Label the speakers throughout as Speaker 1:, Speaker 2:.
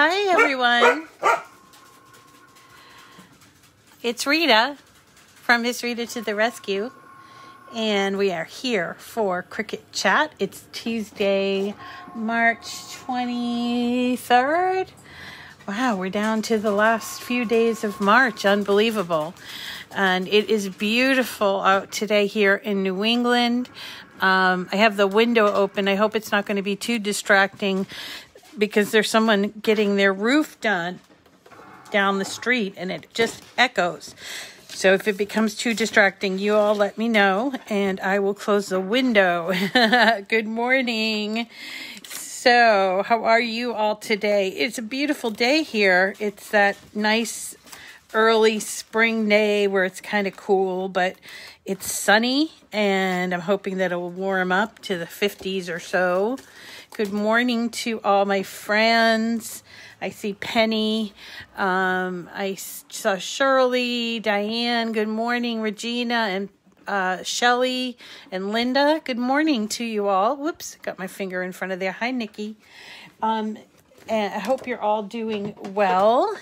Speaker 1: Hi, everyone. It's Rita from Miss Rita to the Rescue, and we are here for Cricut Chat. It's Tuesday, March 23rd. Wow, we're down to the last few days of March. Unbelievable. And it is beautiful out today here in New England. Um, I have the window open. I hope it's not going to be too distracting because there's someone getting their roof done down the street and it just echoes. So if it becomes too distracting, you all let me know and I will close the window. Good morning. So, how are you all today? It's a beautiful day here. It's that nice early spring day where it's kind of cool, but it's sunny and I'm hoping that it will warm up to the 50s or so. Good morning to all my friends. I see Penny. Um, I saw Shirley, Diane. Good morning, Regina, and uh, Shelly and Linda. Good morning to you all. Whoops, got my finger in front of there. Hi, Nikki. Um, and I hope you're all doing well.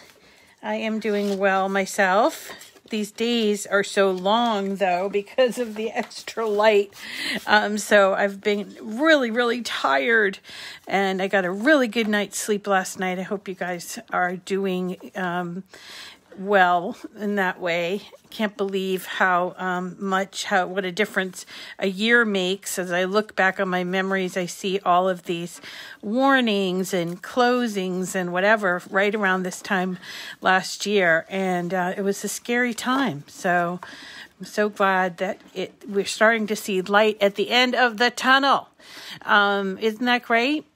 Speaker 1: I am doing well myself. These days are so long, though, because of the extra light. Um, so I've been really, really tired, and I got a really good night's sleep last night. I hope you guys are doing um, well in that way. Can't believe how um, much, how what a difference a year makes. As I look back on my memories, I see all of these warnings and closings and whatever right around this time last year, and uh, it was a scary time. So I'm so glad that it we're starting to see light at the end of the tunnel. Um, isn't that great?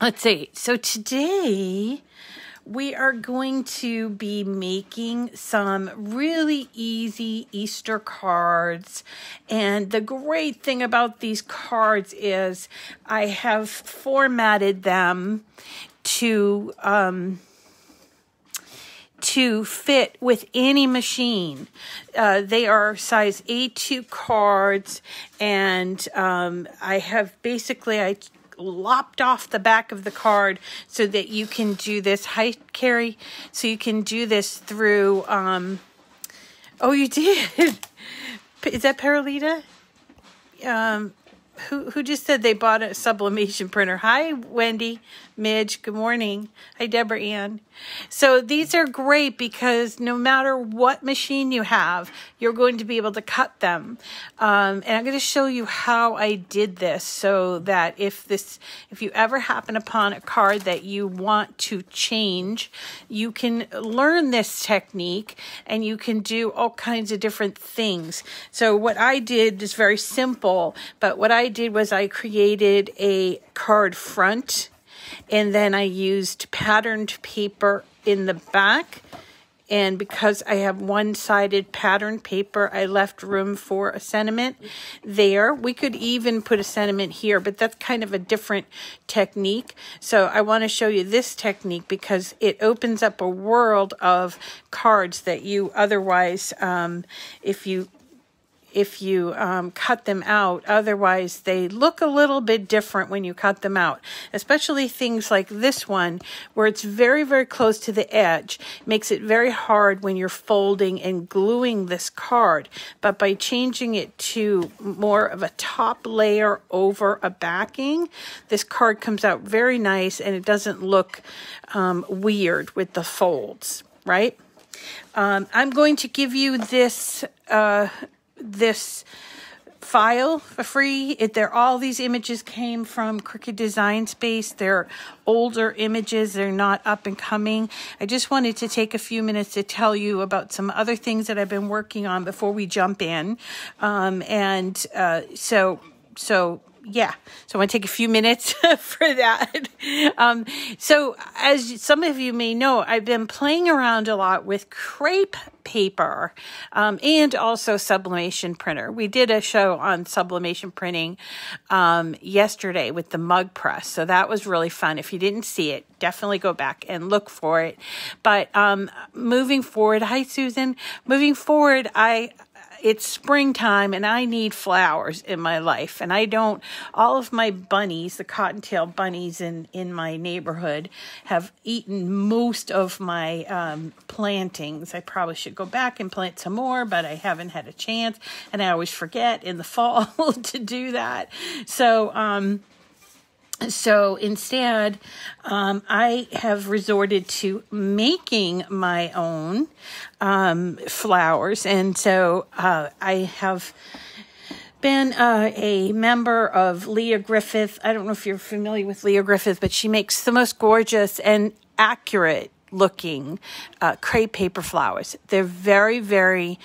Speaker 1: Let's see. So today we are going to be making some really easy Easter cards. And the great thing about these cards is I have formatted them to, um, to fit with any machine. Uh, they are size A2 cards, and um, I have basically I lopped off the back of the card so that you can do this. Hi, carry. So you can do this through. Um, oh, you did. Is that Paralita? Um, who who just said they bought a sublimation printer? Hi, Wendy, Midge. Good morning. Hi, Deborah Ann. So these are great because no matter what machine you have, you're going to be able to cut them. Um, and I'm going to show you how I did this so that if this, if you ever happen upon a card that you want to change, you can learn this technique and you can do all kinds of different things. So what I did is very simple, but what I did was I created a card front and then I used patterned paper in the back. And because I have one sided patterned paper, I left room for a sentiment there. We could even put a sentiment here, but that's kind of a different technique. So I want to show you this technique because it opens up a world of cards that you otherwise, um, if you if you um, cut them out. Otherwise, they look a little bit different when you cut them out, especially things like this one where it's very, very close to the edge. Makes it very hard when you're folding and gluing this card. But by changing it to more of a top layer over a backing, this card comes out very nice and it doesn't look um, weird with the folds, right? Um, I'm going to give you this uh, this file for free. It, there, all these images came from Cricut Design Space. They're older images. They're not up and coming. I just wanted to take a few minutes to tell you about some other things that I've been working on before we jump in. Um, and uh, so, so yeah, so I want to take a few minutes for that. Um, so, as some of you may know, I've been playing around a lot with crepe paper um, and also sublimation printer. We did a show on sublimation printing um, yesterday with the mug press, so that was really fun. If you didn't see it, definitely go back and look for it. But um, moving forward, hi Susan. Moving forward, I it's springtime and I need flowers in my life. And I don't, all of my bunnies, the cottontail bunnies in, in my neighborhood, have eaten most of my um, plantings. I probably should go back and plant some more, but I haven't had a chance. And I always forget in the fall to do that. So, um, so instead, um, I have resorted to making my own um, flowers. And so uh, I have been uh, a member of Lia Griffith. I don't know if you're familiar with Lia Griffith, but she makes the most gorgeous and accurate looking uh, crepe paper flowers. They're very, very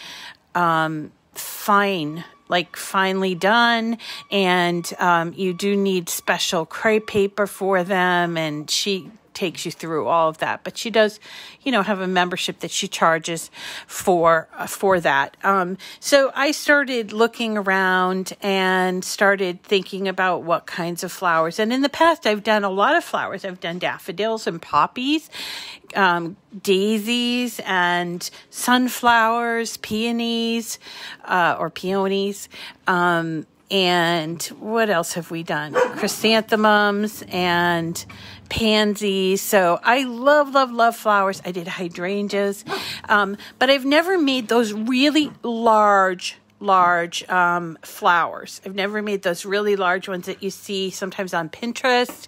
Speaker 1: um, fine like finely done and um, you do need special crepe paper for them and she takes you through all of that. But she does, you know, have a membership that she charges for uh, for that. Um, so I started looking around and started thinking about what kinds of flowers. And in the past, I've done a lot of flowers. I've done daffodils and poppies, um, daisies and sunflowers, peonies uh, or peonies. Um, and what else have we done? Chrysanthemums and pansies. So I love, love, love flowers. I did hydrangeas, um, but I've never made those really large large um, flowers. I've never made those really large ones that you see sometimes on Pinterest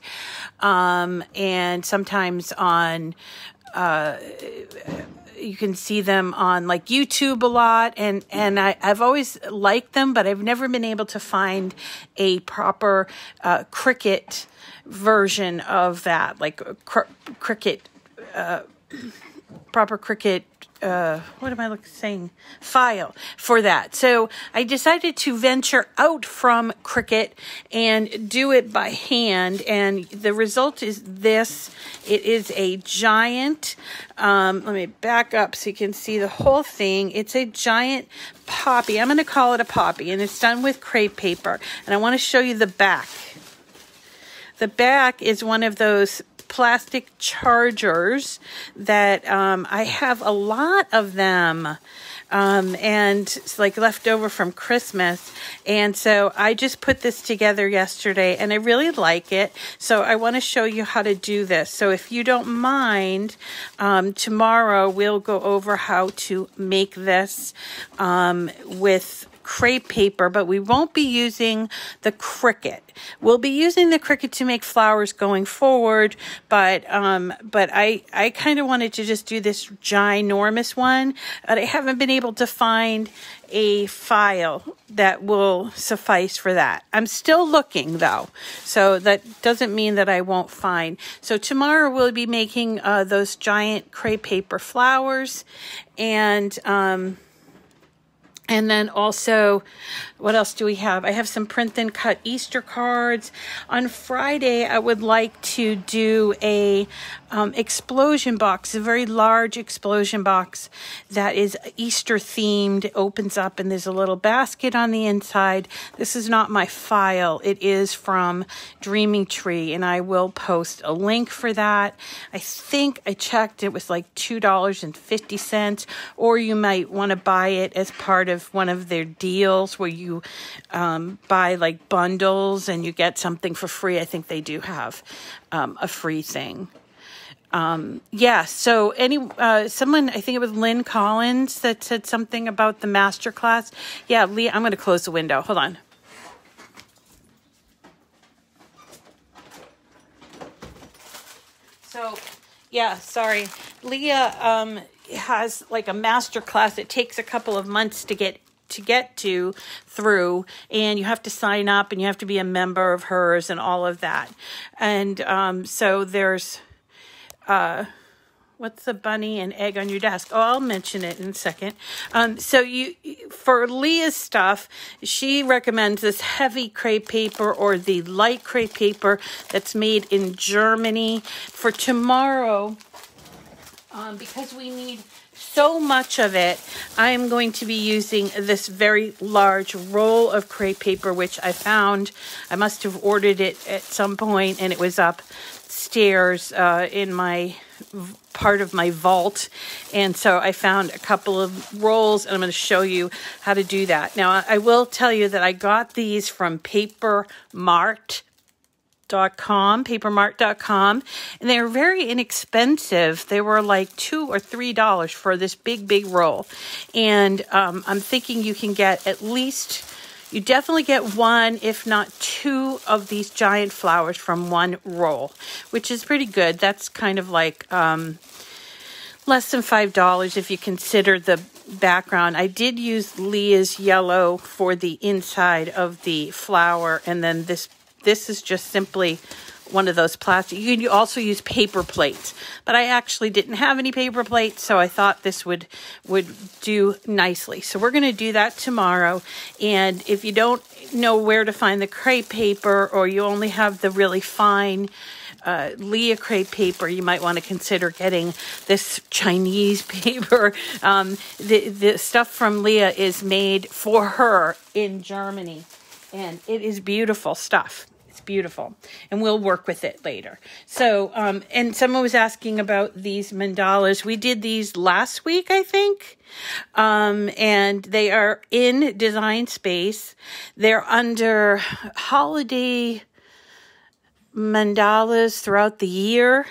Speaker 1: um, and sometimes on. Uh, you can see them on like YouTube a lot and and I, I've always liked them but I've never been able to find a proper uh, Cricut version of that, like cr- Cricut, uh, proper Cricut. Uh, what am I saying? File for that. So I decided to venture out from Cricut and do it by hand. And the result is this. It is a giant, um, let me back up so you can see the whole thing. It's a giant poppy. I'm going to call it a poppy and it's done with crepe paper. And I want to show you the back. The back is one of those plastic chargers that um, I have a lot of them. Um, and it's like left over from Christmas. And so I just put this together yesterday and I really like it. So I want to show you how to do this. So if you don't mind, um, tomorrow we'll go over how to make this um, with crepe paper, but we won't be using the Cricut. We'll be using the Cricut to make flowers going forward, but um, but I I kind of wanted to just do this ginormous one, but I haven't been able to find a file that will suffice for that. I'm still looking though, so that doesn't mean that I won't find. So tomorrow we'll be making uh, those giant crepe paper flowers, and um, and then also, what else do we have? I have some print and cut Easter cards. On Friday, I would like to do a um, explosion box, a very large explosion box that is Easter themed. Opens up and there's a little basket on the inside. This is not my file. It is from Dreaming Tree, and I will post a link for that. I think I checked; it was like two dollars and fifty cents, or you might want to buy it as part of of one of their deals where you um, buy like bundles and you get something for free. I think they do have um, a free thing. Um, yeah, so any uh, someone I think it was Lynn Collins that said something about the master class. Yeah, Lee, I'm going to close the window. Hold on. So, yeah, sorry. Lia um, has like a master class. It takes a couple of months to get to get to through and you have to sign up and you have to be a member of hers and all of that and um, so there's uh, what's the bunny and egg on your desk? Oh i'll mention it in a second. Um, so you for Lia's stuff she recommends this heavy crepe paper or the light crepe paper that's made in germany for tomorrow. Um, because we need so much of it, I am going to be using this very large roll of crepe paper, which I found. I must have ordered it at some point and it was upstairs uh, in my part of my vault. And so I found a couple of rolls and I'm going to show you how to do that. Now, I will tell you that I got these from Paper Mart papermart.com, papermart.com, and they were very inexpensive. They were like two or three dollars for this big, big roll. And um, I'm thinking you can get at least, you definitely get one, if not two, of these giant flowers from one roll, which is pretty good. That's kind of like um, less than five dollars if you consider the background. I did use Lia's yellow for the inside of the flower, and then this this is just simply one of those plastic. You can also use paper plates, but I actually didn't have any paper plates, so I thought this would would do nicely. So we're going to do that tomorrow. And if you don't know where to find the crepe paper, or you only have the really fine uh, Lia crepe paper, you might want to consider getting this Chinese paper. Um, the the stuff from Lia is made for her in Germany and it is beautiful stuff. Beautiful, and we'll work with it later. So, um, and someone was asking about these mandalas. We did these last week, I think, um, and they are in Design Space. They're under holiday mandalas throughout the year.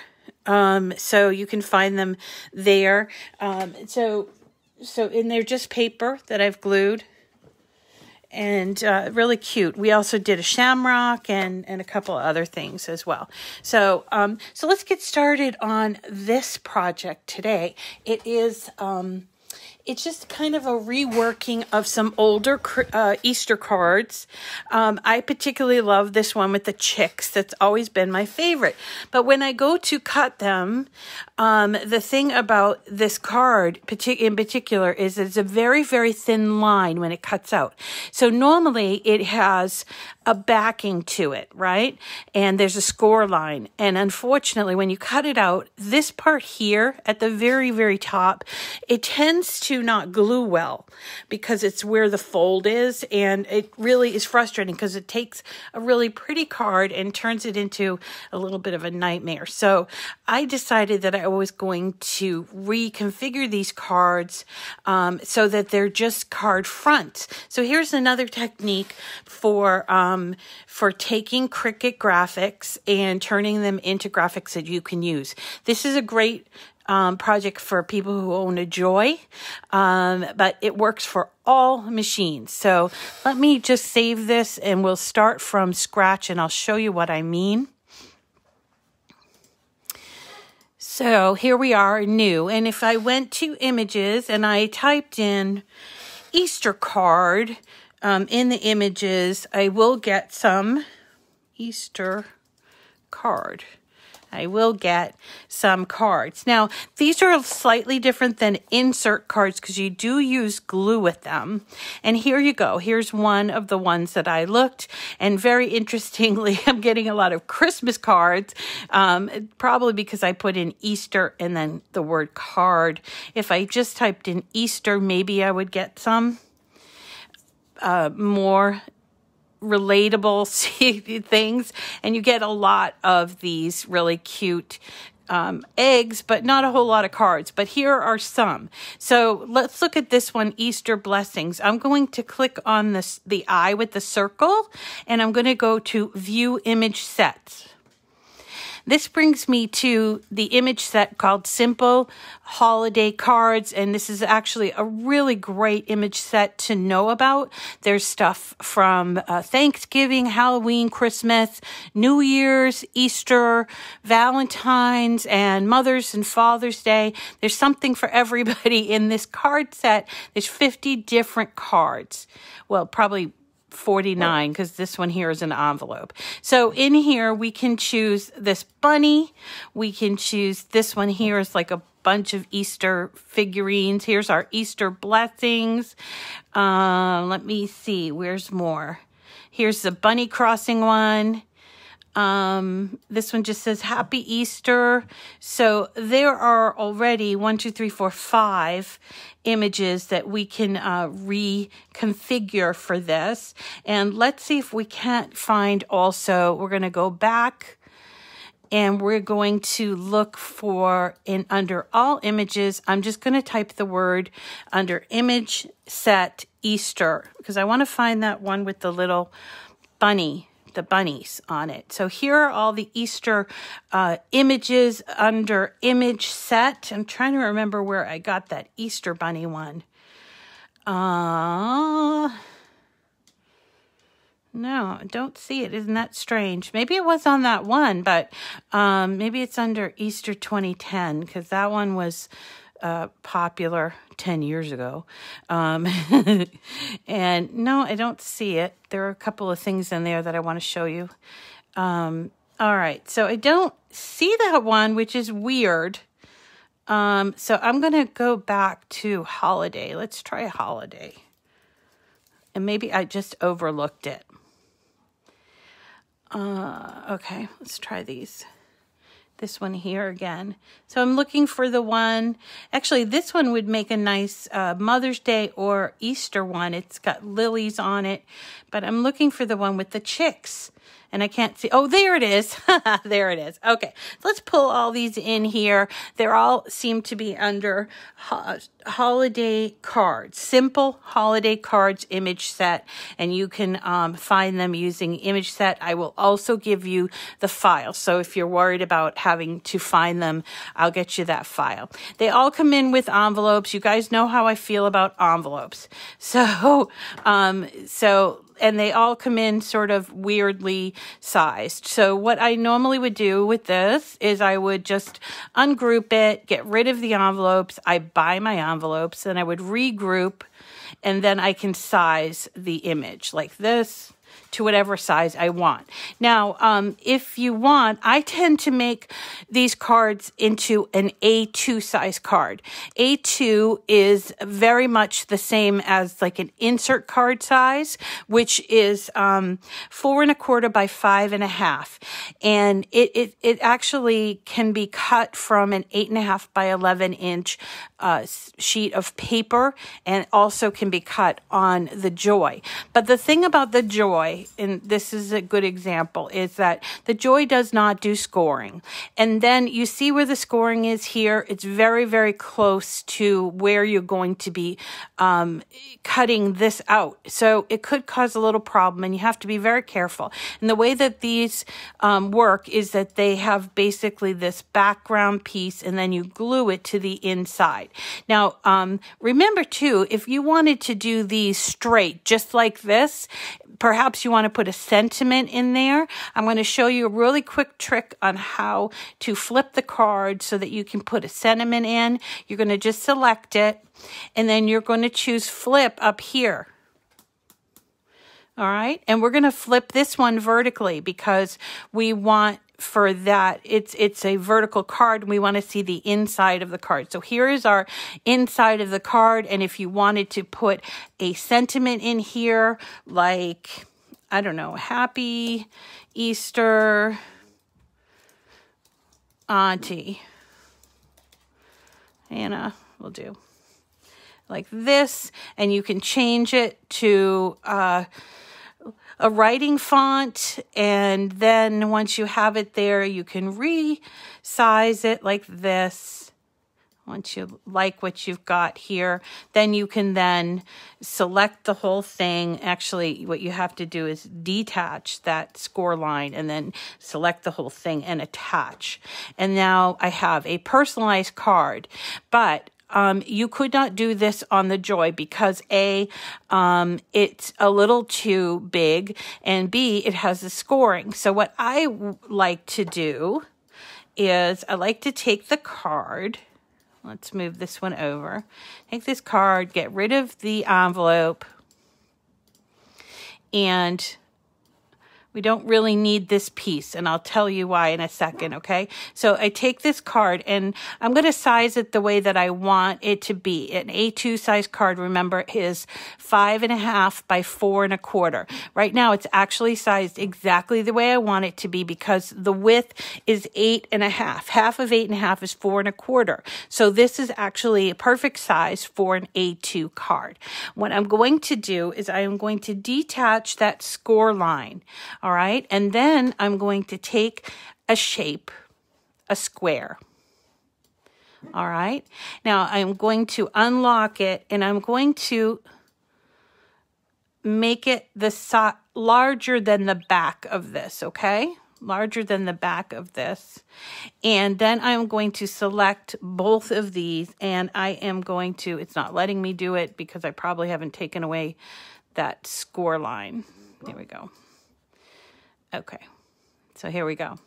Speaker 1: Um, so you can find them there. Um, so, so, and they're just paper that I've glued and uh, really cute. We also did a shamrock and and a couple other things as well. So um, so let's get started on this project today. It is um, it's just kind of a reworking of some older uh, Easter cards. Um, I particularly love this one with the chicks. That's always been my favorite. But when I go to cut them, um, the thing about this card in particular is it's a very, very thin line when it cuts out. So normally it has a backing to it, right? And there's a score line. And unfortunately, when you cut it out, this part here at the very, very top, it tends to not glue well because it's where the fold is. And it really is frustrating because it takes a really pretty card and turns it into a little bit of a nightmare. So I decided that I was going to reconfigure these cards um, so that they're just card fronts. So here's another technique for um, for taking Cricut graphics and turning them into graphics that you can use. This is a great um, project for people who own a Joy, um, but it works for all machines. So let me just save this and we'll start from scratch and I'll show you what I mean. So here we are, new. And if I went to images and I typed in Easter card um, in the images, I will get some Easter card. I will get some cards. Now, these are slightly different than insert cards because you do use glue with them. And here you go. Here's one of the ones that I looked. And very interestingly, I'm getting a lot of Christmas cards, um, probably because I put in Easter and then the word card. If I just typed in Easter, maybe I would get some. Uh, more relatable things and you get a lot of these really cute um, eggs, but not a whole lot of cards. But here are some. So let's look at this one, Easter Blessings. I'm going to click on this, the eye with the circle, and I'm going to go to View Image Sets. This brings me to the image set called Simple Holiday Cards, and this is actually a really great image set to know about. There's stuff from uh, Thanksgiving, Halloween, Christmas, New Year's, Easter, Valentine's, and Mother's and Father's Day. There's something for everybody in this card set. There's 50 different cards. Well, probably 49 because this one here is an envelope. So in here we can choose this bunny. We can choose this one here is like a bunch of Easter figurines. Here's our Easter blessings. Uh, let me see. Where's more? Here's the bunny crossing one. Um, this one just says Happy Easter. So there are already one, two, three, four, five images that we can uh, reconfigure for this. And let's see if we can't find also, we're going to go back and we're going to look for in under all images. I'm just going to type the word under image set Easter because I want to find that one with the little bunny, the bunnies on it. So here are all the Easter uh, images under image set. I'm trying to remember where I got that Easter bunny one. Uh, no, I don't see it. Isn't that strange? Maybe it was on that one, but um, maybe it's under Easter 2010 because that one was uh, popular 10 years ago. Um, and no, I don't see it. There are a couple of things in there that I want to show you. Um, all right, so I don't see that one, which is weird. Um, so I'm going to go back to holiday. Let's try holiday. And maybe I just overlooked it. Uh, okay, let's try these. This one here again. So I'm looking for the one, actually this one would make a nice uh, Mother's Day or Easter one. It's got lilies on it, but I'm looking for the one with the chicks and I can't see. Oh, there it is. there it is. Okay, let's pull all these in here. They're all seem to be under ho holiday cards, simple holiday cards image set, and you can um, find them using image set. I will also give you the file. So if you're worried about having to find them, I'll get you that file. They all come in with envelopes. You guys know how I feel about envelopes. So, um, so and they all come in sort of weirdly sized. So what I normally would do with this is I would just ungroup it, get rid of the envelopes. I buy my envelopes and I would regroup and then I can size the image like this to whatever size I want. Now, um, if you want, I tend to make these cards into an A2 size card. A2 is very much the same as like an insert card size, which is um, four and a quarter by five and a half. And it, it, it actually can be cut from an eight and a half by 11 inch uh, sheet of paper and also can be cut on the Joy. But the thing about the And this is a good example, is that the Joy does not do scoring. And then you see where the scoring is here. It's very, very close to where you're going to be um, cutting this out. So it could cause a little problem and you have to be very careful. And the way that these um, work is that they have basically this background piece and then you glue it to the inside. Now, um, remember too, if you wanted to do these straight, just like this, perhaps you want to put a sentiment in there. I'm going to show you a really quick trick on how to flip the card so that you can put a sentiment in. You're going to just select it and then you're going to choose flip up here. All right. And we're going to flip this one vertically because we want for that it's it's a vertical card and we want to see the inside of the card. So here is our inside of the card and if you wanted to put a sentiment in here like i don't know happy easter auntie anna will do like this and you can change it to uh a writing font. And then once you have it there, you can resize it like this. Once you like what you've got here, then you can then select the whole thing. Actually, what you have to do is detach that score line and then select the whole thing and attach. And now I have a personalized card, but um, you could not do this on the Joy because A, um, it's a little too big, and B, it has the scoring. So, what I like to do is I like to take the card. Let's move this one over. Take this card, get rid of the envelope, and We don't really need this piece, and I'll tell you why in a second, okay? So I take this card, and I'm going to size it the way that I want it to be. An A2 size card, remember, is five and a half by four and a quarter. Right now, it's actually sized exactly the way I want it to be because the width is eight and a half. Half of eight and a half is four and a quarter. So this is actually a perfect size for an A2 card. What I'm going to do is I am going to detach that score line. All right. And then I'm going to take a shape, a square. All right. Now I'm going to unlock it and I'm going to make it the so- larger than the back of this. Okay. Larger than the back of this. And then I'm going to select both of these and I am going to, it's not letting me do it because I probably haven't taken away that score line. There we go. Okay, so here we go.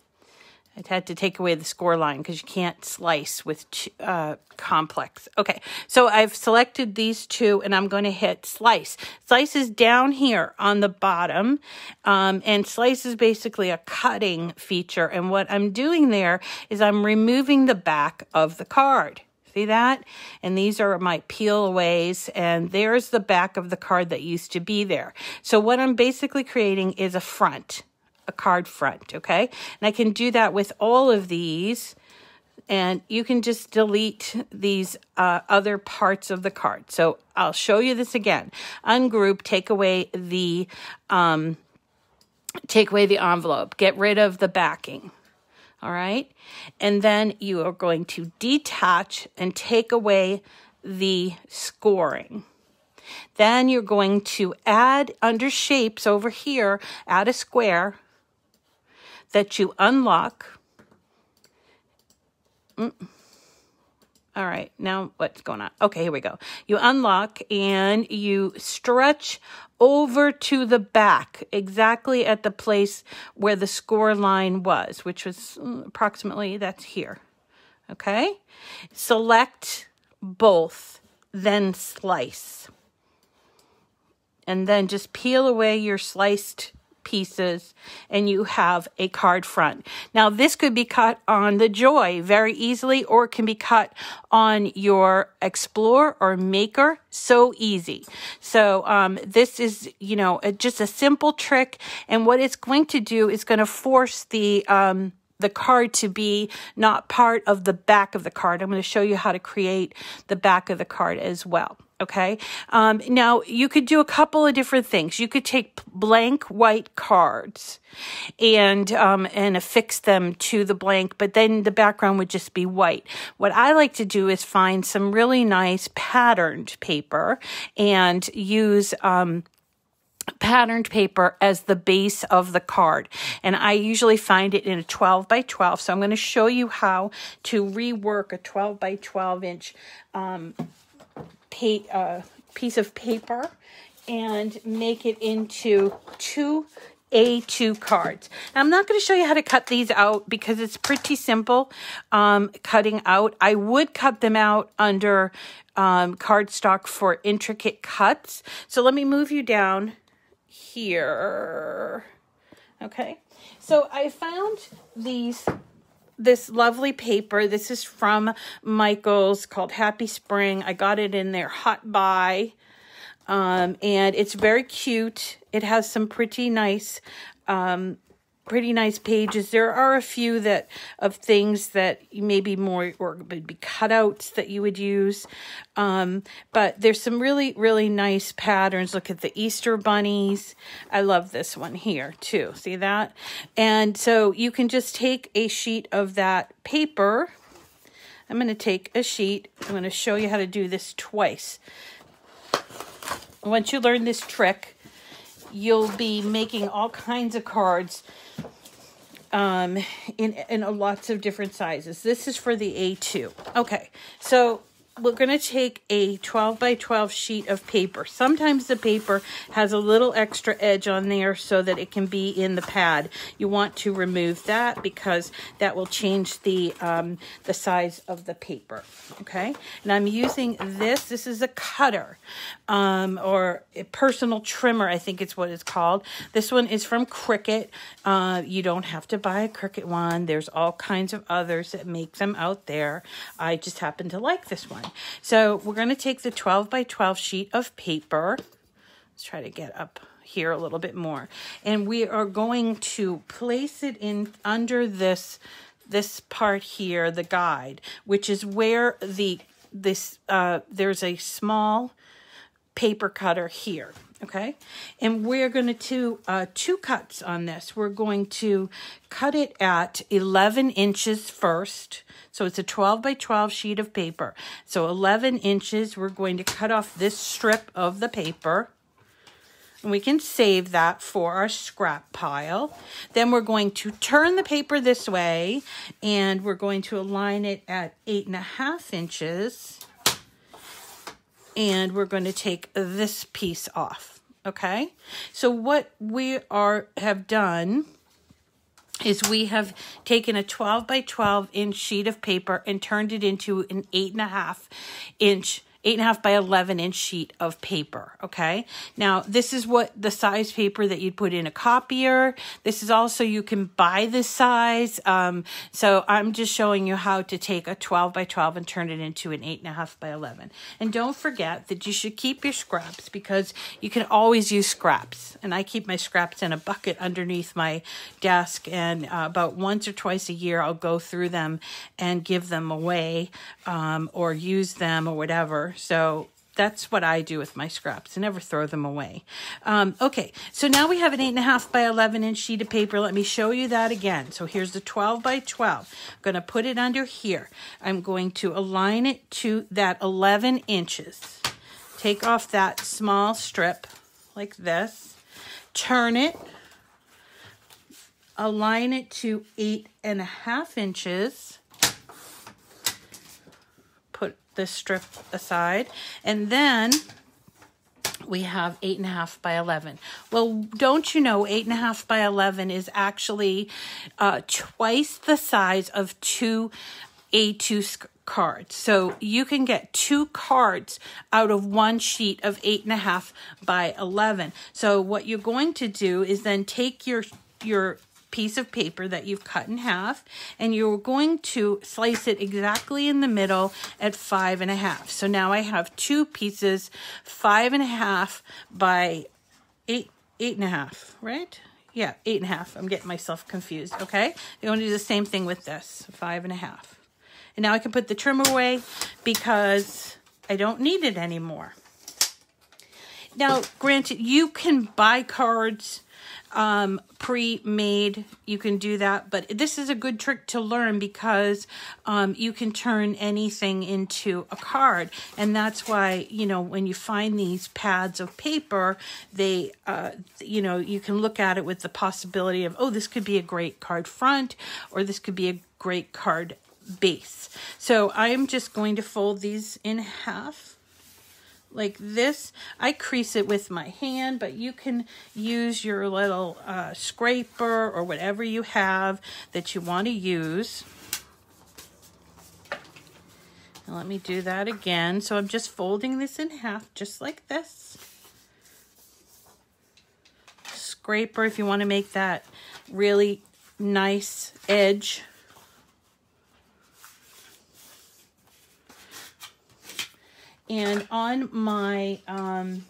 Speaker 1: I had to take away the score line because you can't slice with uh, complex. Okay, so I've selected these two and I'm going to hit slice. Slice is down here on the bottom um, and slice is basically a cutting feature. And what I'm doing there is I'm removing the back of the card. See that? And these are my peel aways and there's the back of the card that used to be there. So what I'm basically creating is a front a card front, okay? And I can do that with all of these and you can just delete these uh, other parts of the card. So I'll show you this again. Ungroup, take away the um, take away the envelope, get rid of the backing. All right. And then you are going to detach and take away the scoring. Then you're going to add under shapes over here, add a square that you unlock. Mm. All right, now what's going on? Okay, here we go. You unlock and you stretch over to the back, exactly at the place where the score line was, which was mm, approximately, that's here. Okay? Select both, then slice. And then just peel away your sliced pieces and you have a card front. Now this could be cut on the Joy very easily or it can be cut on your Explore or Maker so easy. So um, this is, you know, a, just a simple trick and what it's going to do is going to force the um, the card to be not part of the back of the card. I'm going to show you how to create the back of the card as well. Okay. Um, now you could do a couple of different things. You could take blank white cards and um, and affix them to the blank, but then the background would just be white. What I like to do is find some really nice patterned paper and use. Um, patterned paper as the base of the card. And I usually find it in a 12 by 12. So I'm going to show you how to rework a 12 by 12 inch um, pa- uh, piece of paper and make it into two A2 cards. Now, I'm not going to show you how to cut these out because it's pretty simple um, cutting out. I would cut them out under um, cardstock for intricate cuts. So let me move you down here. Okay. So I found these this lovely paper. This is from Michaels called Happy Spring. I got it in their hot buy. Um, and it's very cute. It has some pretty nice um, pretty nice pages. There are a few that of things that maybe more or would be cutouts that you would use. Um, but there's some really, really nice patterns. Look at the Easter bunnies. I love this one here too. See that? And so you can just take a sheet of that paper. I'm going to take a sheet. I'm going to show you how to do this twice. Once you learn this trick, you'll be making all kinds of cards um, in, in lots of different sizes. This is for the A2. Okay, so we're going to take a 12 by 12 sheet of paper. Sometimes the paper has a little extra edge on there so that it can be in the pad. You want to remove that because that will change the, um, the size of the paper. Okay. And I'm using this. This is a cutter um, or a personal trimmer, I think it's what it's called. This one is from Cricut. Uh, you don't have to buy a Cricut one. There's all kinds of others that make them out there. I just happen to like this one. So we're going to take the 12 by 12 sheet of paper. Let's try to get up here a little bit more. And we are going to place it in under this this part here, the guide, which is where the this uh, there's a small paper cutter here okay and we're going to do uh, two cuts on this we're going to cut it at 11 inches first so it's a 12 by 12 sheet of paper. So 11 inches, we're going to cut off this strip of the paper. And we can save that for our scrap pile. Then we're going to turn the paper this way and we're going to align it at eight and a half inches. And we're going to take this piece off. Okay. So what we are have done is we have taken a 12 by 12 inch sheet of paper and turned it into an eight and a half inch eight and a half by 11 inch sheet of paper. Okay. Now this is what the size paper that you'd put in a copier. This is also, you can buy this size. Um, so I'm just showing you how to take a 12 by 12 and turn it into an eight and a half by 11. And don't forget that you should keep your scraps because you can always use scraps. And I keep my scraps in a bucket underneath my desk. And uh, about once or twice a year, I'll go through them and give them away um, or use them or whatever. So that's what I do with my scraps. I never throw them away. Um, okay, so now we have an 8.5 by 11 inch sheet of paper. Let me show you that again. So here's the 12 by 12. I'm going to put it under here. I'm going to align it to that 11 inches. Take off that small strip like this. Turn it. Align it to eight and a half inches this strip aside. And then we have eight and a half by 11. Well, don't you know eight and a half by 11 is actually uh, twice the size of two A2 cards. So you can get two cards out of one sheet of eight and a half by 11. So what you're going to do is then take your, your piece of paper that you've cut in half and you're going to slice it exactly in the middle at five and a half. So now I have two pieces, five and a half by eight, eight and a half, right? Yeah, eight and a half. I'm getting myself confused, okay? I'm going to do the same thing with this, five and a half. And now I can put the trim away because I don't need it anymore. Now, granted, you can buy cards um, pre-made you can do that. But this is a good trick to learn because um, you can turn anything into a card. And that's why you know when you find these pads of paper they uh, you know you can look at it with the possibility of oh this could be a great card front or this could be a great card base. So I'm just going to fold these in half like this. I crease it with my hand, but you can use your little uh, scraper or whatever you have that you want to use. Let me do that again. So I'm just folding this in half, just like this. Scraper if you want to make that really nice edge And on my um,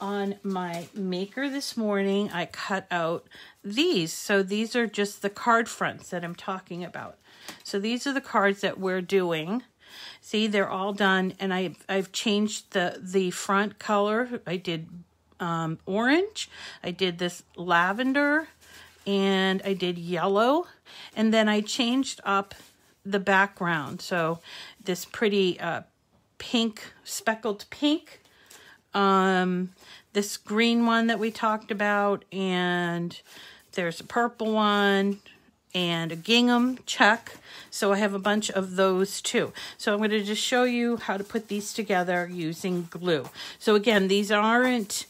Speaker 1: on my maker this morning, I cut out these. So these are just the card fronts that I'm talking about. So these are the cards that we're doing. See, they're all done, and I've I've changed the the front color. I did um, orange. I did this lavender, and I did yellow, and then I changed up the background. So this pretty uh, pink, speckled pink. Um, this green one that we talked about, and there's a purple one and a gingham check. So I have a bunch of those too. So I'm going to just show you how to put these together using glue. So again, these aren't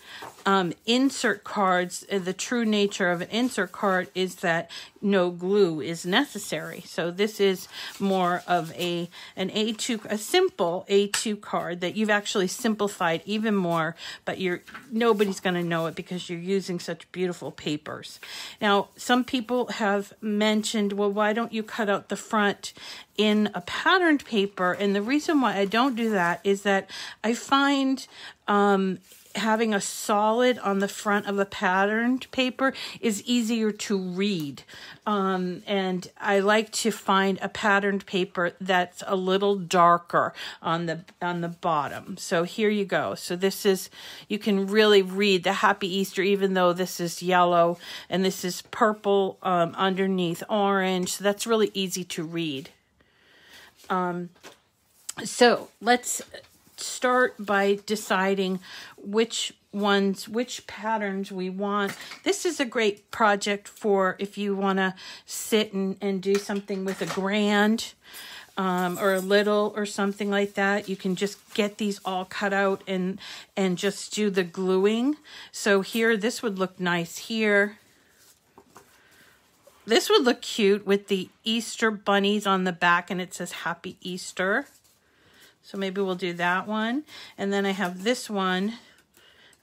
Speaker 1: um, insert cards. Uh, the true nature of an insert card is that no glue is necessary. So this is more of a an A2, a simple A2 card that you've actually simplified even more, but you're nobody's going to know it because you're using such beautiful papers. Now, some people have mentioned, well, why don't you cut out the front in a patterned paper? And the reason why I don't do that is that I find um, having a solid on the front of a patterned paper is easier to read. Um, and I like to find a patterned paper that's a little darker on the on the bottom. So here you go. So this is you can really read the Happy Easter even though this is yellow and this is purple um, underneath orange. So that's really easy to read. Um, so let's start by deciding which ones, which patterns we want. This is a great project for if you want to sit and, and do something with a grand um, or a little or something like that. You can just get these all cut out and, and just do the gluing. So here, this would look nice here. This would look cute with the Easter bunnies on the back and it says Happy Easter. So maybe we'll do that one. And then I have this one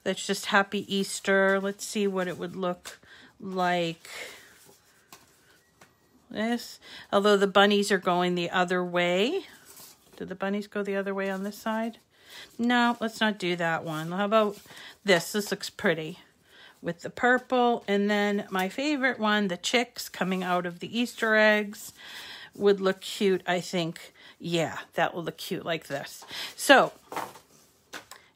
Speaker 1: that's just Happy Easter. Let's see what it would look like. This, although the bunnies are going the other way. Do the bunnies go the other way on this side? No, let's not do that one. How about this? This looks pretty with the purple. And then my favorite one, the chicks coming out of the Easter eggs would look cute, I think, yeah, that will look cute like this. So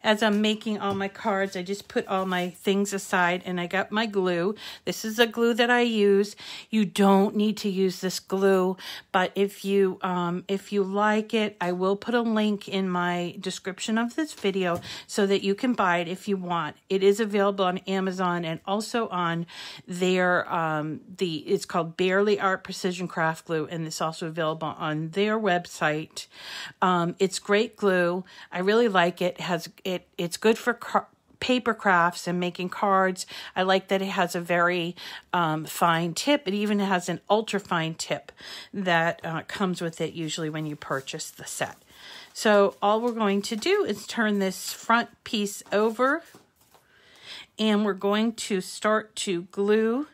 Speaker 1: as I'm making all my cards, I just put all my things aside and I got my glue. This is a glue that I use. You don't need to use this glue, but if you um, if you like it, I will put a link in my description of this video so that you can buy it if you want. It is available on Amazon and also on their um, the it's called Bearly Art Precision Craft Glue and it's also available on their website. Um, it's great glue. I really like it. it has it it's good for paper crafts and making cards. I like that it has a very um, fine tip. It even has an ultra fine tip that uh, comes with it usually when you purchase the set. So all we're going to do is turn this front piece over and we're going to start to glue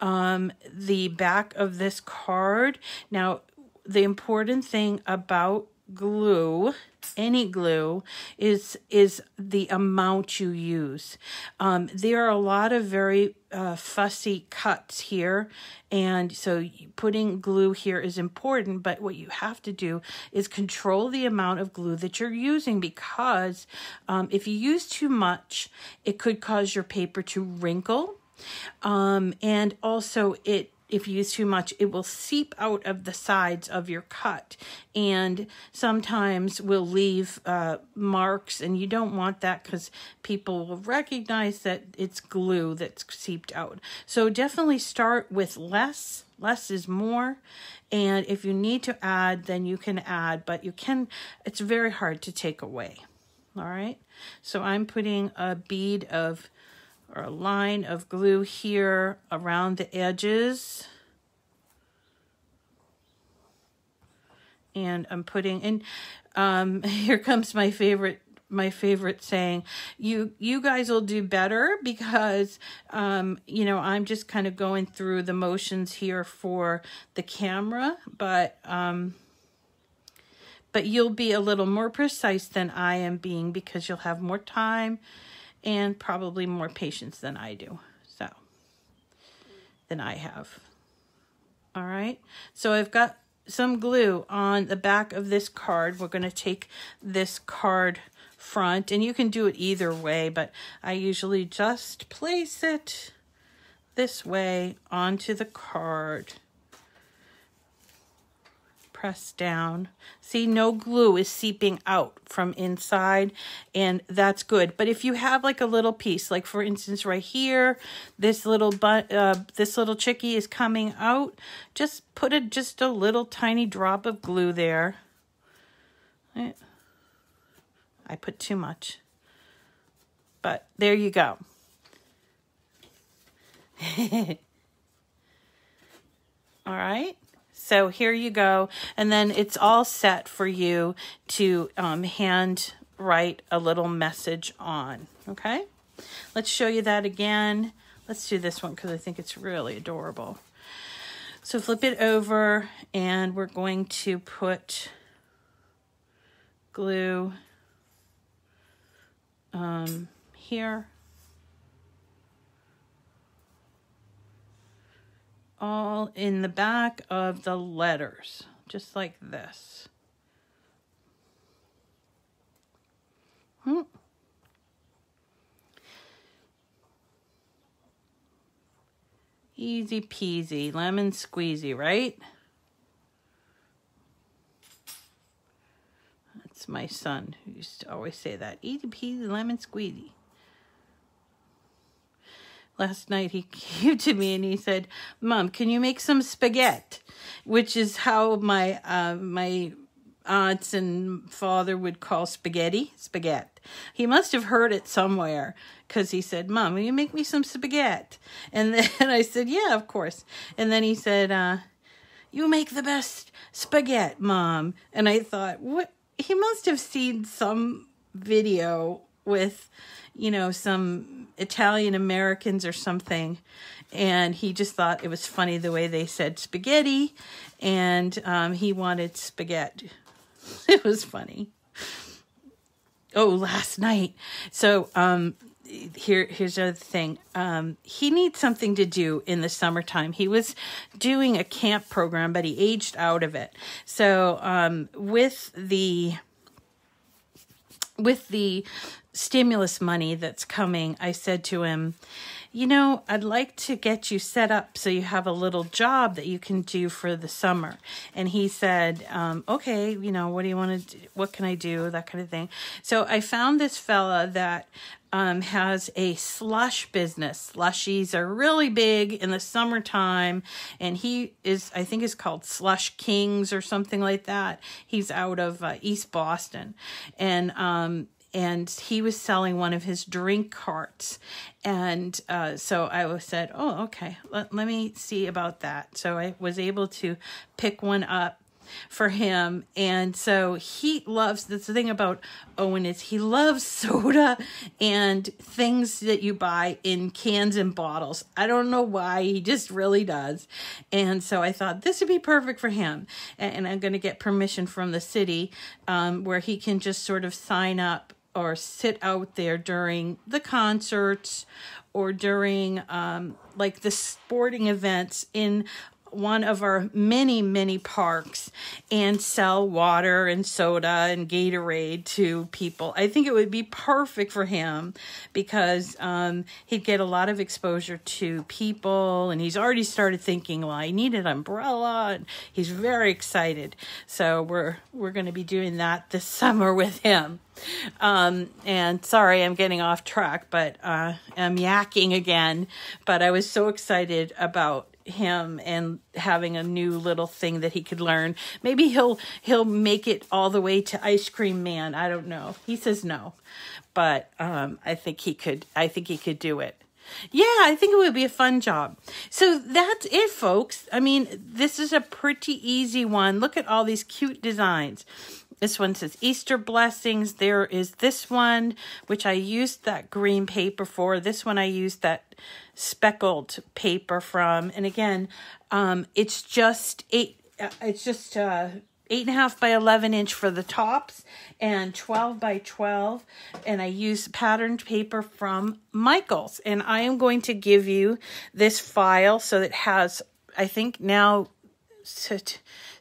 Speaker 1: um, the back of this card. Now, the important thing about glue any glue is is the amount you use. Um, there are a lot of very uh, fussy cuts here and so putting glue here is important but what you have to do is control the amount of glue that you're using because um, if you use too much it could cause your paper to wrinkle. Um, and also it if you use too much, it will seep out of the sides of your cut and sometimes will leave uh, marks and you don't want that because people will recognize that it's glue that's seeped out. So definitely start with less. Less is more. And if you need to add, then you can add, but you can, it's very hard to take away. All right. So I'm putting a bead of or a line of glue here around the edges. And I'm putting in, um, here comes my favorite my favorite saying you you guys will do better because um you know i'm just kind of going through the motions here for the camera but um but you'll be a little more precise than i am being because you'll have more time and probably more patience than I do. So, than I have. All right. So I've got some glue on the back of this card. We're going to take this card front and you can do it either way, but I usually just place it this way onto the card. Press down. See, no glue is seeping out from inside, and that's good. But if you have like a little piece, like for instance, right here, this little but uh, this little chickie is coming out, just put a just a little tiny drop of glue there. I put too much, but there you go. All right. So here you go. And then it's all set for you to um, hand write a little message on. Okay. Let's show you that again. Let's do this one because I think it's really adorable. So flip it over and we're going to put glue um, here all in the back of the letters, just like this. Hmm. Easy peasy, lemon squeezy, right? That's my son who used to always say that. Easy peasy, lemon squeezy last night he came to me and he said, "Mom, can you make some spaghetti?" Which is how my uh, my aunts and father would call spaghetti spaghetti. He must have heard it somewhere because he said, "Mom, will you make me some spaghetti?" And then I said, "Yeah, of course." And then he said, uh, "You make the best spaghetti, Mom." And I thought, what? He must have seen some video with, you know, some Italian Americans or something. And he just thought it was funny the way they said spaghetti. And um, he wanted spaghetti. It was funny. Oh, last night. So, um, here here's the other thing um, he needs something to do in the summertime he was doing a camp program but he aged out of it so um, with the with the stimulus money that's coming, I said to him, You know, I'd like to get you set up so you have a little job that you can do for the summer. And he said, um, Okay, you know, what do you want to do? What can I do? That kind of thing. So I found this fella that um, has a slush business. Slushies are really big in the summertime, and he is, I think, is called Slush Kings or something like that. He's out of uh, East Boston, and um, and he was selling one of his drink carts. And uh, so I was said, Oh, okay, let, let me see about that. So I was able to pick one up for him. And so he loves the thing about Owen is he loves soda and things that you buy in cans and bottles. I don't know why, he just really does. And so I thought this would be perfect for him. And, I'm going to get permission from the city um, where he can just sort of sign up or sit out there during the concerts or during um, like the sporting events in one of our many, many parks and sell water and soda and Gatorade to people. I think it would be perfect for him because um, he'd get a lot of exposure to people and he's already started thinking, well, I need an umbrella. And he's very excited. So we're, we're going to be doing that this summer with him. Um, and sorry, I'm getting off track, but uh, I'm yakking again. But I was so excited about him and having a new little thing that he could learn. Maybe he'll he'll make it all the way to Ice Cream Man. I don't know. He says no, but um, I think he could. I think he could do it. Yeah, I think it would be a fun job. So that's it, folks. I mean, this is a pretty easy one. Look at all these cute designs. This one says Easter blessings. There is this one, which I used that green paper for. This one I used that speckled paper from. And again, um, it's just eight, uh, it's just uh, eight and a half by 11 inch for the tops and 12 by 12. And I use patterned paper from Michaels. And I am going to give you this file so that has, I think now,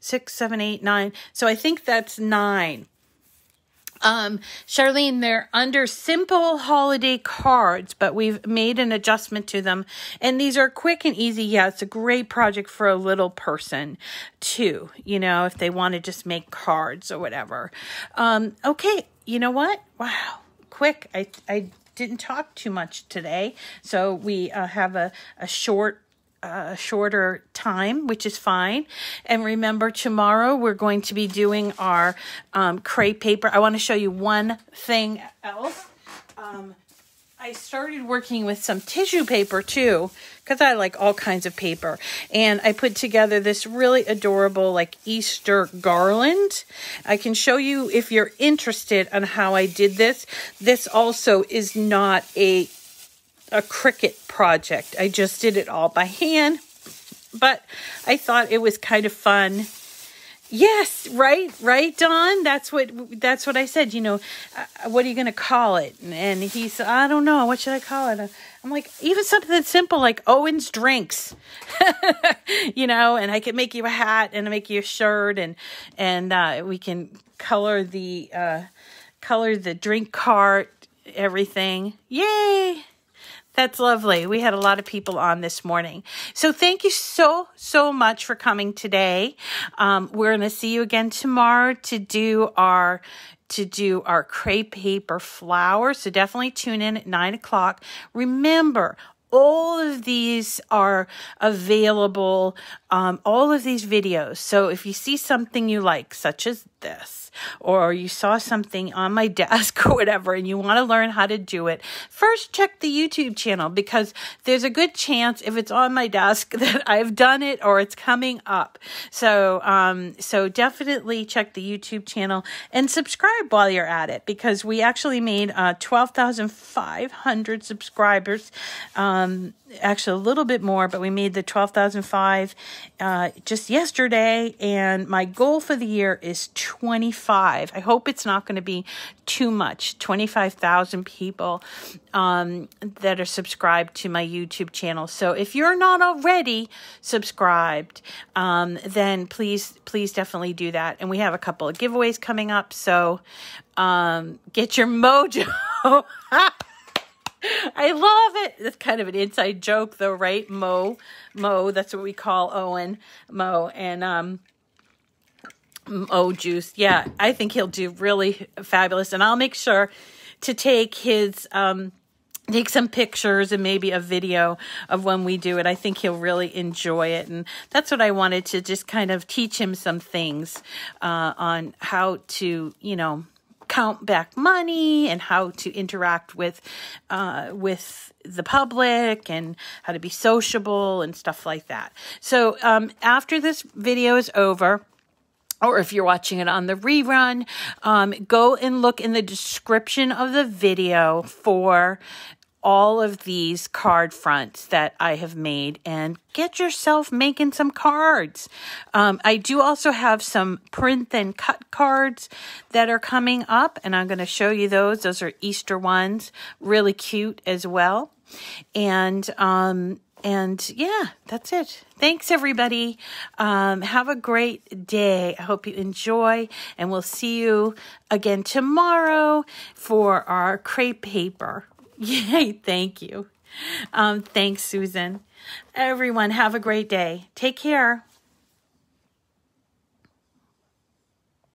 Speaker 1: six, seven, eight, nine. So I think that's nine Um, Charlene, they're under simple holiday cards, but we've made an adjustment to them. And these are quick and easy. Yeah, it's a great project for a little person too, you know, if they want to just make cards or whatever. Um, okay, you know what? Wow, quick. I, I didn't talk too much today. So we uh, have a, a short a shorter time, which is fine. And remember, tomorrow we're going to be doing our um, crepe paper. I want to show you one thing else. Um, I started working with some tissue paper too, because I like all kinds of paper. And I put together this really adorable, like Easter garland. I can show you if you're interested on how I did this. This also is not a a Cricut project. I just did it all by hand, but I thought it was kind of fun. Yes, right, right, Don. That's what that's what I said. You know, uh, what are you going to call it? And he said, I don't know. What should I call it? I'm like, even something simple like Owen's drinks, you know. And I can make you a hat and make you a shirt, and and uh, we can color the uh, color the drink cart, everything. Yay! That's lovely. We had a lot of people on this morning. So thank you so, so much for coming today. Um, we're going to see you again tomorrow to do our to do our crepe paper flowers. So definitely tune in at nine o'clock. Remember, all of these are available, um, all of these videos. So if you see something you like, such as this, or you saw something on my desk or whatever and you want to learn how to do it, first check the YouTube channel because there's a good chance if it's on my desk that I've done it or it's coming up. So, um, so definitely check the YouTube channel and subscribe while you're at it because we actually made uh, 12,500 subscribers. Um, actually a little bit more, but we made the 12,005 uh, just yesterday. And my goal for the year is 25. I hope it's not going to be too much 25,000 people um, that are subscribed to my YouTube channel. So if you're not already subscribed, um, then please, please definitely do that. And we have a couple of giveaways coming up. So um, get your mojo. I love it. It's kind of an inside joke, though, right? Mo, Mo. That's what we call Owen, Mo, and um, Mo Juice. Yeah, I think he'll do really fabulous, and I'll make sure to take his um, take some pictures and maybe a video of when we do it. I think he'll really enjoy it, and that's what I wanted to just kind of teach him some things uh, on how to, you know count back money and how to interact with uh, with the public and how to be sociable and stuff like that. So um, after this video is over, or if you're watching it on the rerun, um, go and look in the description of the video for all of these card fronts that I have made and get yourself making some cards. Um, I do also have some print and cut cards that are coming up, and I'm going to show you those. Those are Easter ones, really cute as well. And um, and yeah, that's it. Thanks, everybody. Um, have a great day. I hope you enjoy, and we'll see you again tomorrow for our crepe paper. Yay, thank you. Um, thanks, Susan. Everyone, have a great day. Take care.